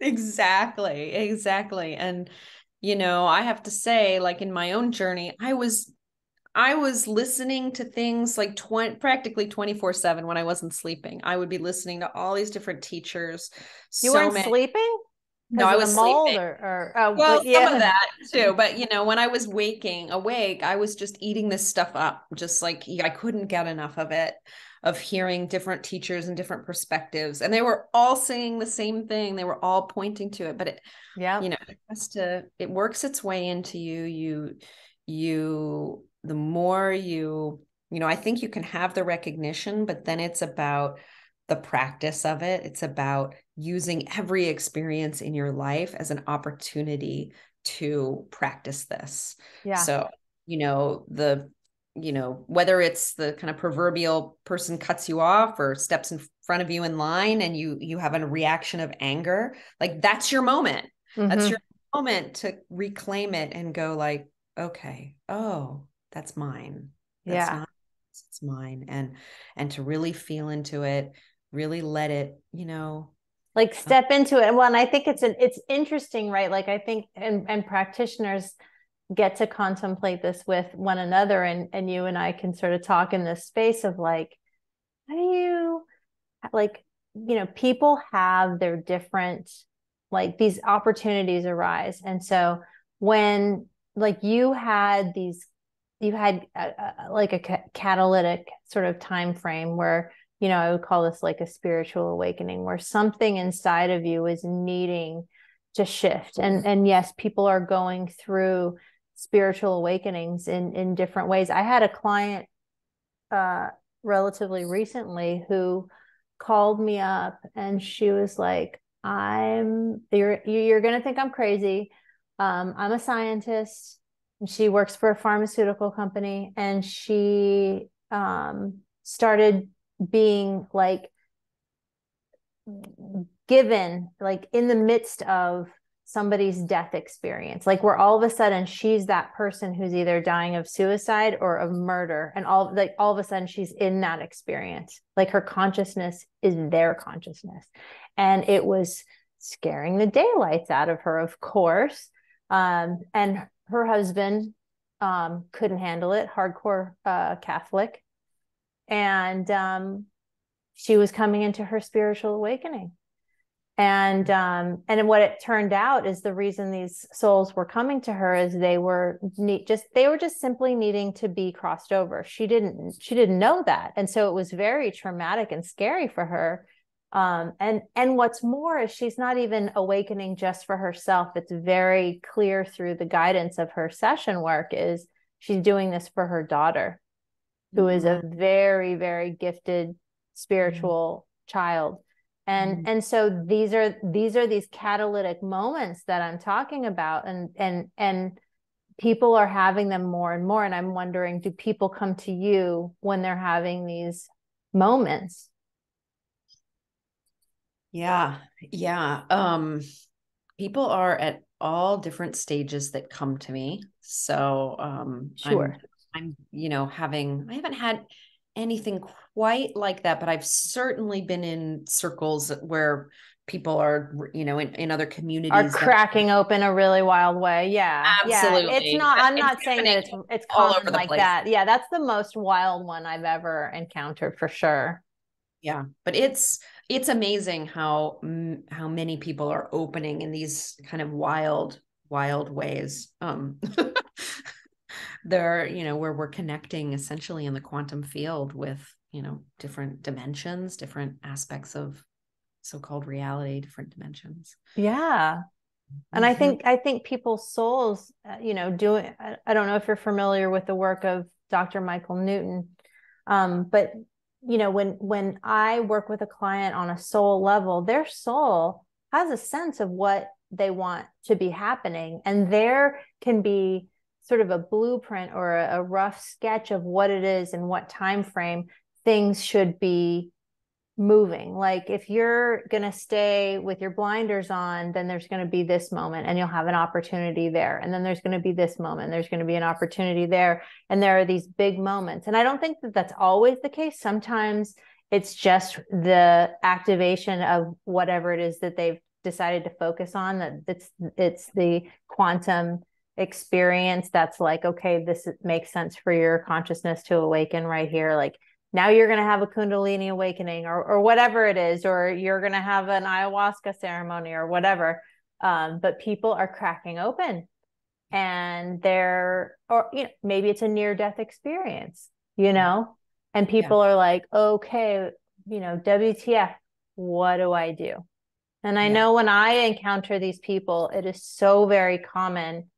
exactly. Exactly. And, you know, I have to say, like in my own journey, I was I was listening to things like 20, practically 24 7 when I wasn't sleeping. I would be listening to all these different teachers.
You so weren't many- sleeping?
No, I was sleeping. Or, or oh, well, yeah. some of that too. [LAUGHS] But you know, when I was waking, awake, I was just eating this stuff up. Just like I couldn't get enough of it, of hearing different teachers and different perspectives, and they were all saying the same thing. They were all pointing to it, but it, yeah, you know, it has to. It works its way into you. You, you the more you you know i think you can have the recognition but then it's about the practice of it. It's about using every experience in your life as an opportunity to practice this. Yeah. So you know the you know whether it's the kind of proverbial person cuts you off or steps in front of you in line and you you have a reaction of anger like that's your moment. Mm-hmm. that's your moment to reclaim it and go like okay. Oh that's mine. That's yeah. not, it's mine. And and to really feel into it really let it you know
like uh step into it. Well and i think it's an it's interesting right? Like i think and and practitioners get to contemplate this with one another and and you and i can sort of talk in this space of like how do you like you know people have their different like these opportunities arise. And so when like you had these you had a, a, like a ca- catalytic sort of time frame where you know i would call this like a spiritual awakening where something inside of you is needing to shift. And and yes people are going through spiritual awakenings in in different ways. I had a client uh relatively recently who called me up and she was like i'm you're you're going to think i'm crazy. Um i'm a scientist she works for a pharmaceutical company and she um, started being like given like in the midst of somebody's death experience. Like where all of a sudden she's that person who's either dying of suicide or of murder and all like all of a sudden she's in that experience. Like her consciousness is their consciousness. And it was scaring the daylights out of her of course. Um, and her husband um, couldn't handle it hardcore uh, catholic. And um, she was coming into her spiritual awakening. And um and what it turned out is the reason these souls were coming to her is they were need, just they were just simply needing to be crossed over. She didn't she didn't know that. And so it was very traumatic and scary for her um and and what's more is she's not even awakening just for herself it's very clear through the guidance of her session work is she's doing this for her daughter who mm-hmm. is a mm-hmm. very very gifted spiritual mm-hmm. child and mm-hmm. and so these are these are these catalytic moments that i'm talking about and and and people are having them more and more and i'm wondering do people come to you when they're having these moments
yeah yeah um people are at all different stages that come to me so um
sure
I'm, I'm you know having i haven't had anything quite like that, but I've certainly been in circles where people are, you know, in, in other communities
are cracking that, open a really wild way. Yeah.
Absolutely.
Yeah. It's not, I'm it's not saying that it's, it's common like place. that. Yeah. That's the most wild one I've ever encountered for sure.
Yeah. But it's, it's amazing how, how many people are opening in these kind of wild, wild ways. Um, [LAUGHS] there you know where we're connecting essentially in the quantum field with you know different dimensions different aspects of so-called reality different dimensions
yeah and mm-hmm. i think i think people's souls uh, you know doing I, I, don't know if you're familiar with the work of dr michael newton um, but you know when when i work with a client on a soul level their soul has a sense of what they want to be happening and there can be sort of a blueprint or a, a rough sketch of what it is and what time frame things should be moving. Like if you're going to stay with your blinders on then there's going to be this moment and you'll have an opportunity there. And then there's going to be this moment there's going to be an opportunity there. And there are these big moments. And i don't think that that's always the case. Sometimes it's just the activation of whatever it is that they've decided to focus on that it's it's the quantum experience that's like okay this makes sense for your consciousness to awaken right here. Like now you're going to have a kundalini awakening or or whatever it is or you're going to have an ayahuasca ceremony or whatever um, but people are cracking open and they're or you know maybe it's a near death experience you know and people yeah. are like okay you know wtf what do i do and i yeah. know when i encounter these people it is so very common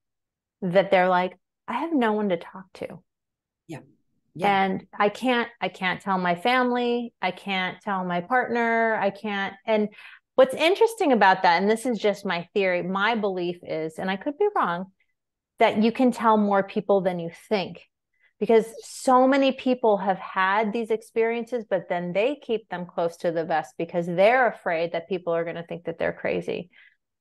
that they're like, I have no one to talk to.
Yeah. Yeah.
And I can't, I can't tell my family. I can't tell my partner. I can't. And what's interesting about that, and this is just my theory, my belief is, and I could be wrong, that you can tell more people than you think because so many people have had these experiences but then they keep them close to the vest because they're afraid that people are going to think that they're crazy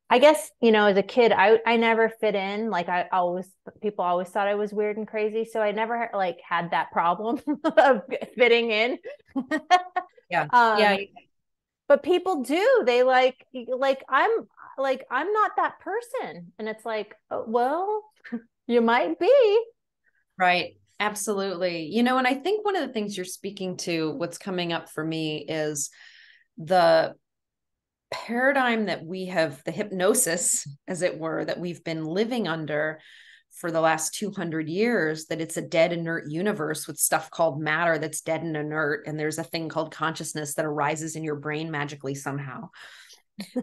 I guess, you know, as a kid, I, I never fit in. Like I always, people always thought I was weird and crazy. So I never like had that problem [LAUGHS] of fitting in. [LAUGHS]
yeah. Um, yeah.
But people do, they like, like I'm like, I'm not that person. And it's like, oh, well, [LAUGHS] you might be.
Right. Absolutely. You know, and I think one of the things you're speaking to, what's coming up for me is the paradigm that we have, the hypnosis, as it were, that we've been living under for the last 200 years, that it's a dead, inert universe with stuff called matter that's dead and inert. And there's a thing called consciousness that arises in your brain magically somehow.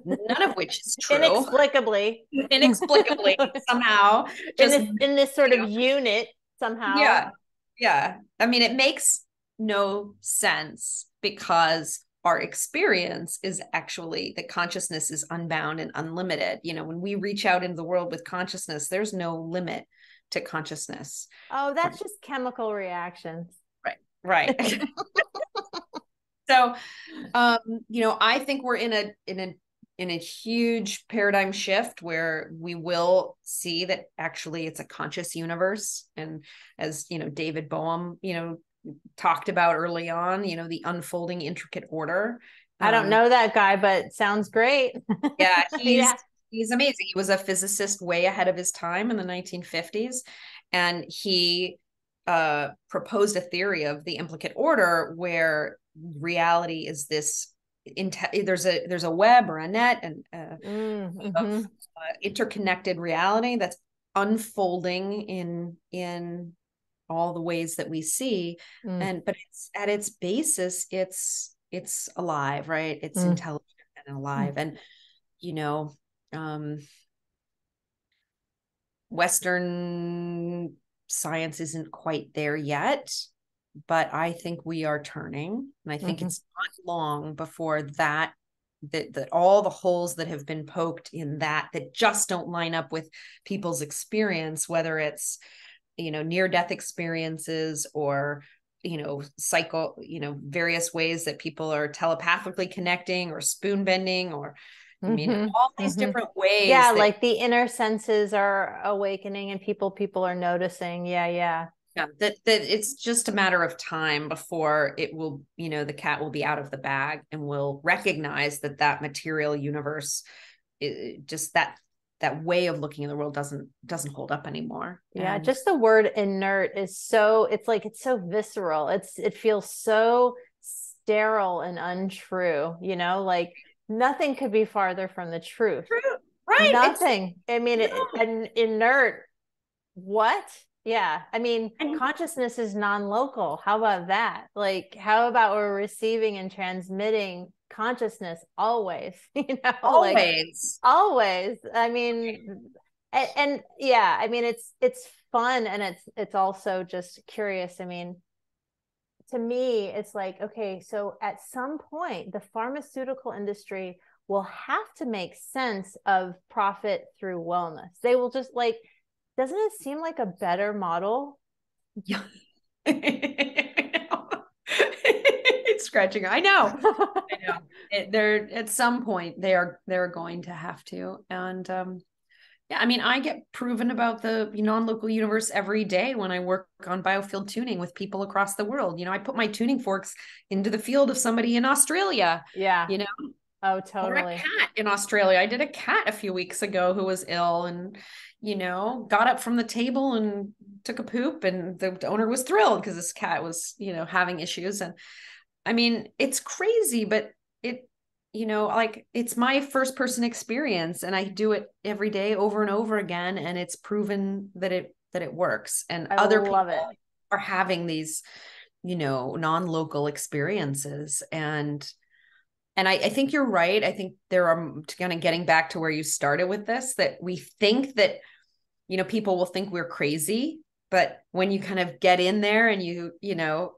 None of which is true.
Inexplicably.
Inexplicably, [LAUGHS] somehow.
Just, in, this, in this sort of know. unit, somehow.
Yeah. Yeah. I mean, it makes no sense because our experience is actually that consciousness is unbound and unlimited. You know, when we reach out into the world with consciousness, there's no limit to consciousness.
Oh, that's just chemical reactions.
Right. Right. [LAUGHS] [LAUGHS] so um, you know, I think we're in a in a in a huge paradigm shift where we will see that actually it's a conscious universe and as you know david bohm you know talked about early on you know the unfolding implicate order
i don't um, know that guy but sounds great [LAUGHS]
yeah he's yeah. he's amazing he was a physicist way ahead of his time in the 1950s and he uh, proposed a theory of the implicate order where reality is this there's a there's a web or a net and uh, mm-hmm. of uh, interconnected reality that's unfolding in in all the ways that we see mm. and but it's at its basis it's it's alive right it's mm. intelligent and alive mm. and you know um western science isn't quite there yet but I think we are turning. And I think mm-hmm. it's not long before that that that all the holes that have been poked in that that just don't line up with people's experience, whether it's you know near death experiences or you know cycle you know various ways that people are telepathically connecting or spoon bending or I mean, mm-hmm. all these mm-hmm. different ways.
Yeah, that- like the inner senses are awakening and people people are noticing. Yeah, yeah
yeah that that it's just a matter of time before it will you know the cat will be out of the bag and will recognize that that material universe just that that way of looking at the world doesn't doesn't hold up anymore
yeah and... just the word inert is so it's like it's so visceral it's it feels so sterile and untrue you know like nothing could be farther from the truth
True. right
nothing it's... i mean it, an inert what yeah. I mean, and consciousness is non local. How about that? Like, how about we're receiving and transmitting consciousness always? [LAUGHS] You know,
always.
Like, always. I mean, and, and yeah, I mean, it's, it's fun and it's, it's also just curious. I mean, to me, it's like, okay, so at some point, the pharmaceutical industry will have to make sense of profit through wellness. They will just like, doesn't it seem like a better model?
Yeah. [LAUGHS] scratching. I know. [LAUGHS] I know. It, they're at some point they are they're going to have to. And um yeah, I mean, I get proven about the non-local universe every day when I work on biofield tuning with people across the world. You know, I put my tuning forks into the field of somebody in Australia.
Yeah.
You know,
Oh, totally. Or
a cat in Australia. I did a cat a few weeks ago who was ill and, you know, got up from the table and took a poop and the owner was thrilled because this cat was, you know, having issues. And I mean, it's crazy, but it, you know, like it's my first person experience and I do it every day over and over again. And it's proven that it, that it works. And
I
other people
it.
are having these, you know, non-local experiences and, and I, I, think you're right. I think there are kind of getting back to where you started with this that we think that, you know, people will think we're crazy, but when you kind of get in there and you, you know,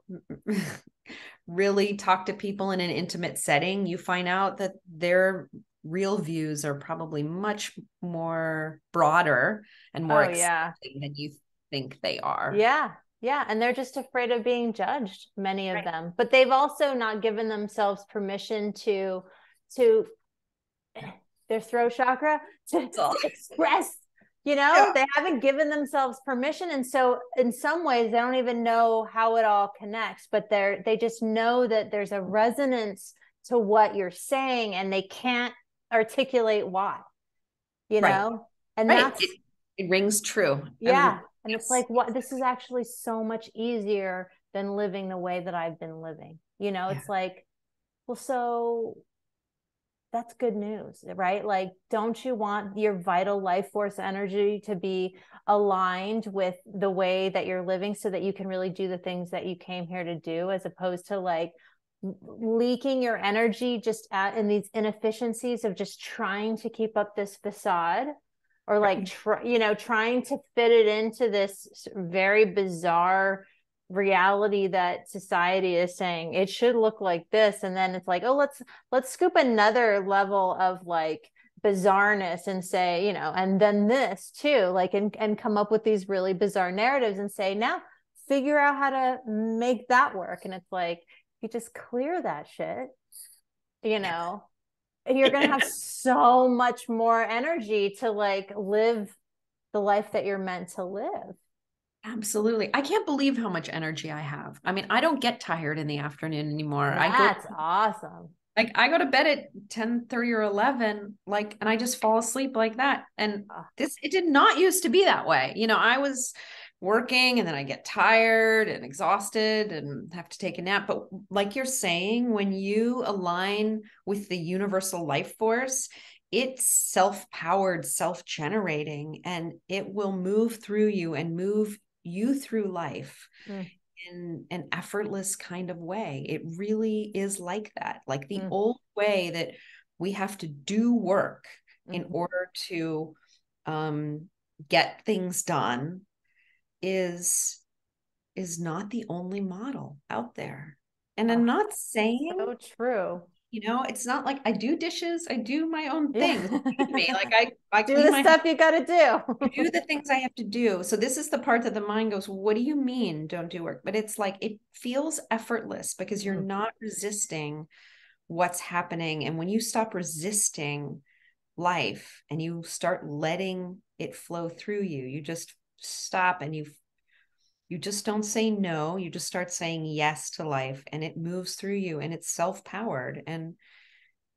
really talk to people in an intimate setting, you find out that their real views are probably much more broader and more
oh, yeah.
than you think they are.
Yeah. Yeah, and they're just afraid of being judged, many of right. them. But they've also not given themselves permission to to their throat chakra [LAUGHS] to, to express you know yeah. they haven't given themselves permission and so in some ways they don't even know how it all connects but they're they just know that there's a resonance to what you're saying and they can't articulate why you right. know and right. that's
it, it, rings true
yeah and it's like what this is actually so much easier than living the way that I've been living. You know, yeah. it's like, well, so that's good news, right? Like, don't you want your vital life force energy to be aligned with the way that you're living so that you can really do the things that you came here to do, as opposed to like leaking your energy just at in these inefficiencies of just trying to keep up this facade or like try, you know trying to fit it into this very bizarre reality that society is saying it should look like this and then it's like oh let's let's scoop another level of like bizarreness and say, you know, and then this too, like, and, and come up with these really bizarre narratives and say, now figure out how to make that work. And it's like, you just clear that shit, you know, you're going to have [LAUGHS] so much more energy to like live the life that you're meant to live.
Absolutely. I can't believe how much energy I have. I mean, I don't get tired in the afternoon anymore.
That's
I go,
awesome.
Like I go to bed at 10 30 or 11, like, and I just fall asleep like that. And this, it did not used to be that way. You know, I was working and then I get tired and exhausted and have to take a nap. But like you're saying, when you align with the universal life force, it's self powered, self generating, and it will move through you and move you through life mm. in an effortless kind of way. It really is like that, like the mm. old way that we have to do work mm-hmm. in order to um, get things done is is not the only model out there. And I'm not saying
so true
you know it's not like i do dishes i do my own things yeah. me like i [LAUGHS] i
do the stuff you got to do
do the things i have to do so this is the part that the mind goes what do you mean don't do work but it's like it feels effortless because you're mm-hmm. not resisting what's happening and when you stop resisting life and you start letting it flow through you you just stop and you you just don't say no you just start saying yes to life and it moves through you and it's self-powered and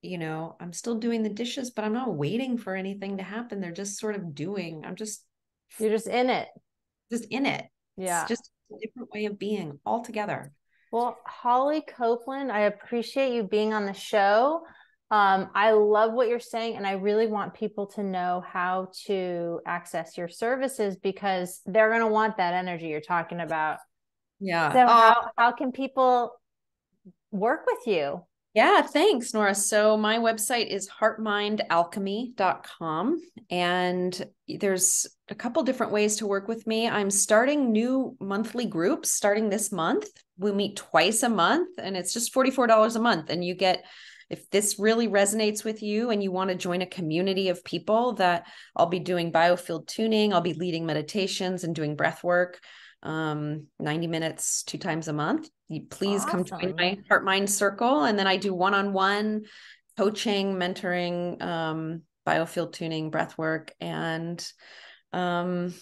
you know i'm still doing the dishes but i'm not waiting for anything to happen they're just sort of doing i'm just
you're just in it.
Just in it.
Yeah.
it's just a different way of being altogether.
Well holly copeland i appreciate you being on the show um, I love what you're saying, and I really want people to know how to access your services because they're going to want that energy you're talking about.
Yeah.
So, uh, how, how can people work with you?
Yeah, thanks, Nora. So, my website is heartmindalchemy.com, and there's a couple different ways to work with me. I'm starting new monthly groups starting this month. We meet twice a month, and it's just $44 a month, and you get if this really resonates with you and you want to join a community of people that I'll be doing biofield tuning, I'll be leading meditations and doing breath work um 90 minutes two times a month you please awesome. come join my heart mind circle and then i do one-on-one coaching mentoring um biofield tuning breath work and um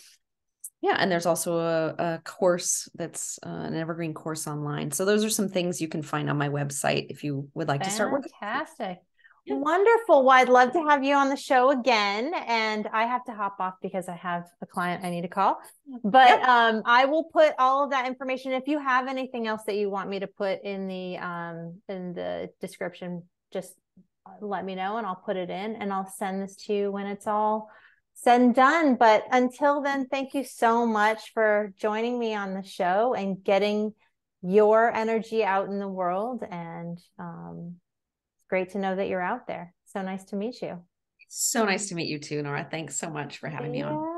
yeah, and there's also a, a course that's uh, an evergreen course online. So those are some things you can find on my website if you would like
Fantastic.
to start working.
Fantastic. Wonderful. Well, I'd love to have you on the show again. And I have to hop off because I have a client I need to call. But yep. um, I will put all of that information. If you have anything else that you want me to put in the um, in the description, just let me know and I'll put it in and I'll send this to you when it's all said and done. But until then, thank you so much for joining me on the show and getting your energy out in the world. And um, it's great to know that you're out there. So nice to meet you.
So nice to meet you too, Nora. Thanks so much for having yeah. me on.